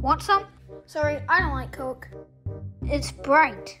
Want some? Sorry, I don't like Coke. It's bright.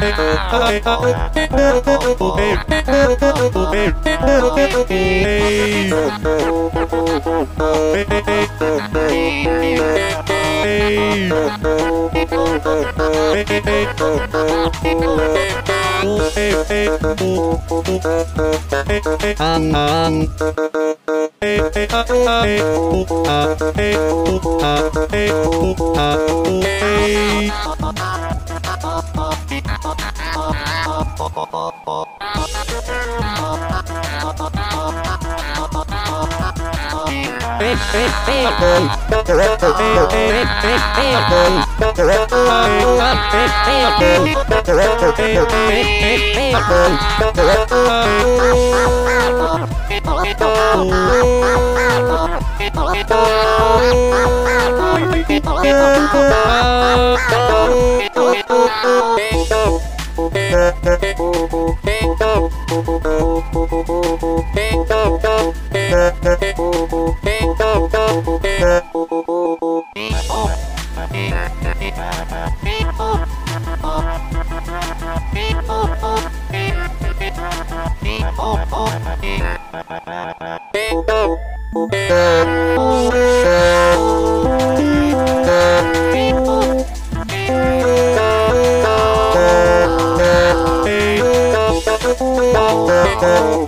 Hey, Oh, Oh, Oh,